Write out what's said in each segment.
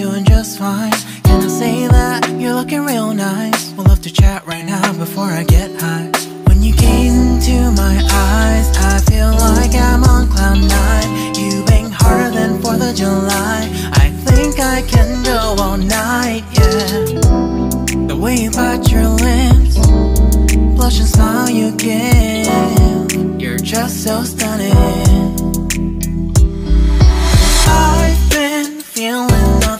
doing just fine. Can I say that you're looking real nice? We'll love to chat right now before I get high. When you gaze into my eyes, I feel like I'm on cloud nine. You bang harder than 4th of July. I think I can go all night, yeah. The way you bite your lips, blush and smile you give. You're just so stunning. I've been feeling nothing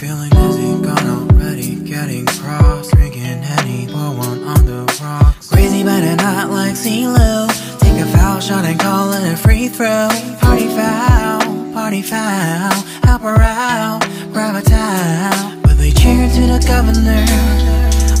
Feeling dizzy, gone already, getting cross, drinking Henny, pour one on the rocks. Crazy but not like CeeLo, take a foul shot and call it a free throw. Party foul, party foul, help her out, grab a towel. But they cheered to the governor,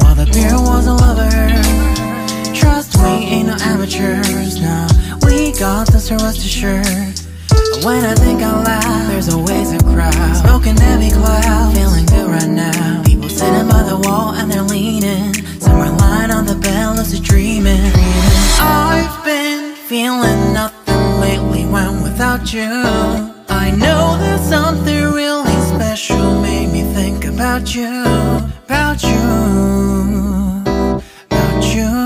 while the beer was a lover. Trust we ain't no amateurs, now. We got this, rest assured. When I think out loud, there's always a crowd. Smoking heavy cloud, feeling good right now. People sitting by the wall and they're leaning. Some are lying on the bed, lucid dreaming. I've been feeling nothing lately when without you. I know that something really special made me think about you, about you, about. You,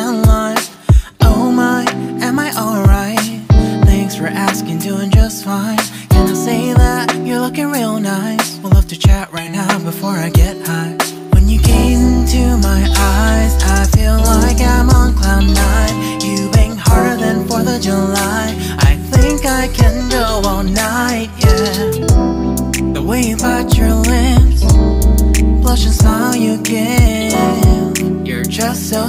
and lime? Oh my, am I alright? Thanks for asking, doing just fine. Can I say that you're looking real nice? We'll love to chat right now before I get high. When you gaze into my eyes, I feel like I'm on cloud nine. You bang harder than 4th of July. I think I can go all night, yeah. The way you bite your lips, blush and smile you give. You're just so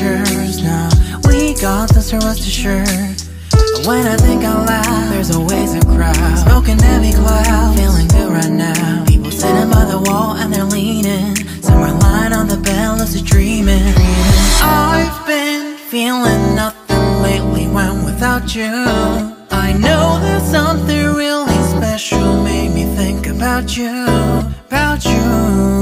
now. We got this, so rest assured. When I think out loud, there's always a crowd. Smoking heavy cloud, feeling good right now. People sitting by the wall and they're leaning. Some are lying on the bed, lucid dreaming. I've been feeling nothing lately when without you. I know that something really special made me think about you, about you,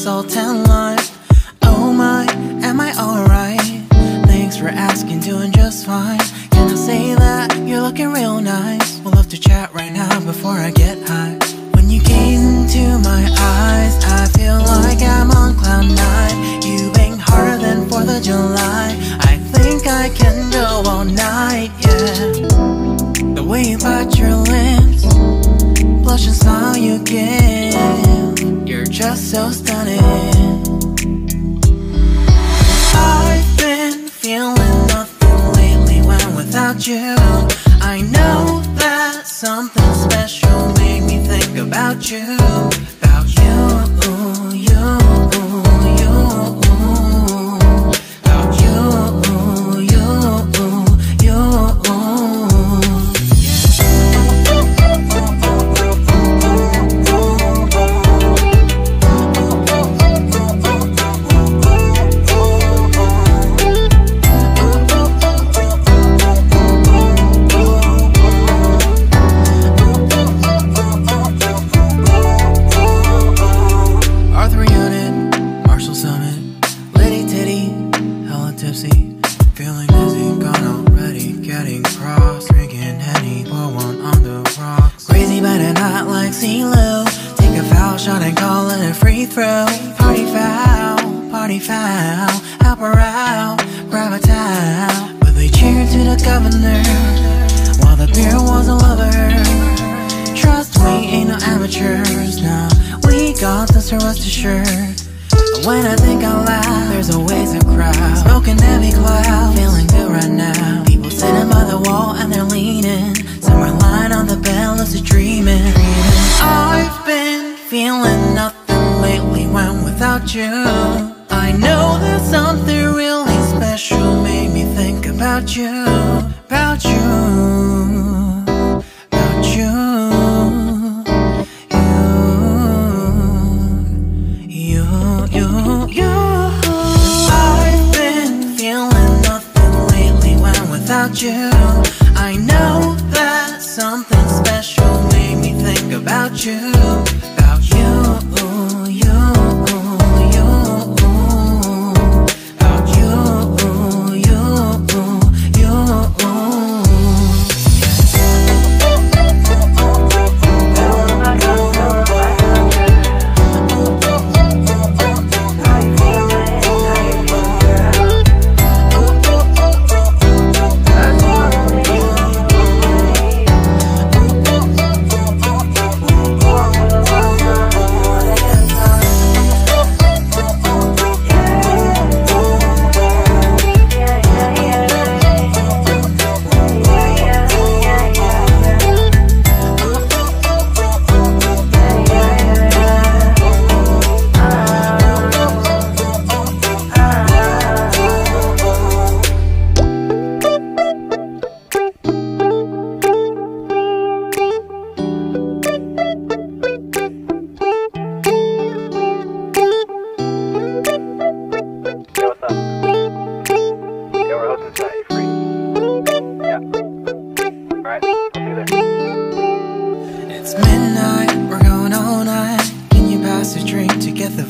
some salt and lime? Oh my, am I alright? Thanks for asking, doing just fine. Can I say that you're looking real nice? We'll have to chat right now before I get high. When you gaze into my eyes, I feel like I'm on cloud nine. You bang harder than 4th of July. I think I can go all night, yeah. The way you bite your lips, blush and smile you give. You're just so stunning. You. Amateurs now. We got this, assured. But when I think out loud, there's always a crowd. Smoking heavy cloud, feeling good right now. People sitting by the wall and they're leaning. Some are lying on the bed, lucid dreaming. I've been feeling nothing lately when without you. I know that something really special made me think about you, about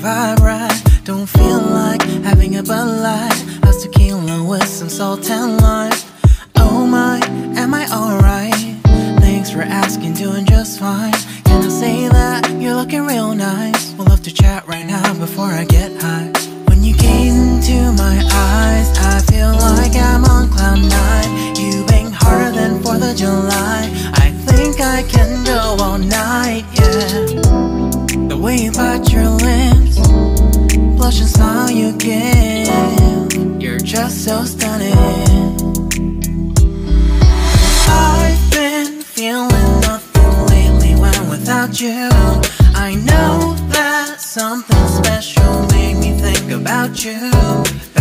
vibe right. Don't feel like having a Bud Light. How's tequila with some salt and lime? Oh my, am I alright? Thanks for asking, doing just fine. Can I say that you're looking real nice? We'll love to chat right now before I get high. When you gaze into my eyes, I feel like I'm on cloud nine. You bang harder than 4th of July. so stunning I've been feeling nothing lately when without you. I know that something special made me think about you.